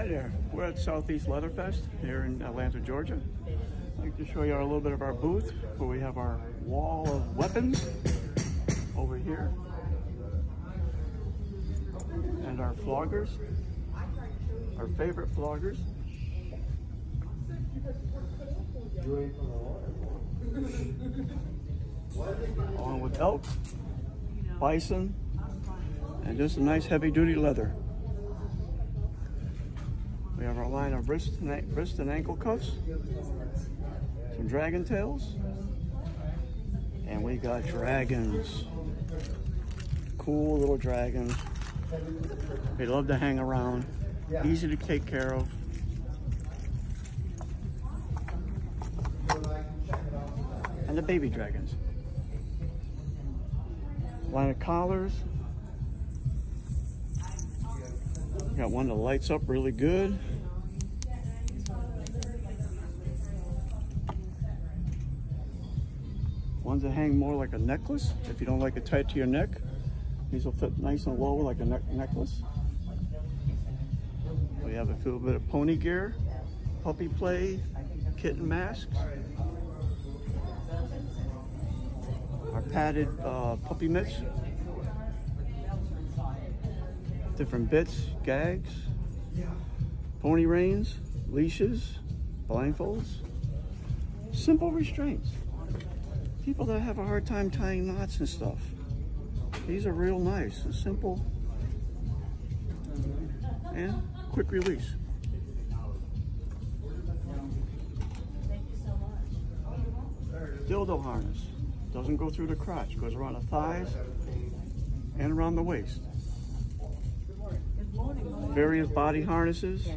Hi there, we're at Southeast Leatherfest here in Atlanta, Georgia. I'd like to show you a little bit of our booth where we have our wall of weapons over here and our floggers, our favorite floggers. Along with elk, bison, and just a nice heavy duty leather. We have our line of wrist and, wrist and ankle cuffs, some dragon tails, and we got dragons. Cool little dragons. They love to hang around, easy to take care of. And the baby dragons. Line of collars, Got one that lights up really good. Ones that hang more like a necklace. If you don't like it tight to your neck, these will fit nice and low like a ne necklace. We have a little bit of pony gear, puppy play, kitten masks. Our padded uh, puppy mitts different bits, gags, pony reins, leashes, blindfolds, simple restraints. People that have a hard time tying knots and stuff. These are real nice and simple and quick release. Dildo harness. Doesn't go through the crotch, goes around the thighs and around the waist various body harnesses,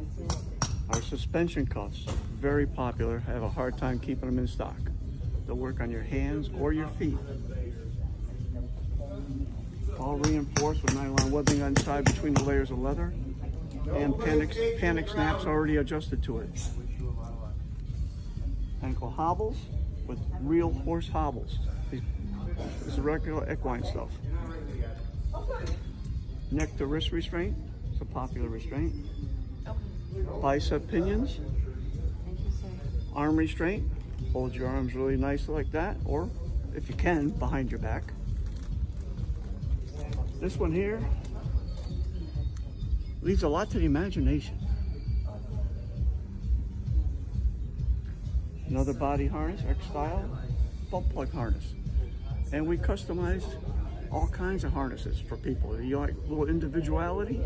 our suspension cuffs, very popular. I have a hard time keeping them in stock. Work on your hands or your feet. All reinforced with nylon webbing inside between the layers of leather and panic, panic snaps already adjusted to it. Ankle hobbles with real horse hobbles. This is regular equine stuff. Neck to wrist restraint, it's a popular restraint. Bicep pinions. Arm restraint. Hold your arms really nice like that, or if you can, behind your back. This one here leaves a lot to the imagination. Another body harness, X-Style, butt plug harness. And we customize all kinds of harnesses for people. You like a little individuality?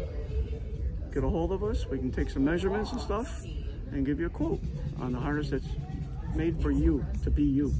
get a hold of us. We can take some measurements and stuff and give you a quote on the harness that's made for you to be you.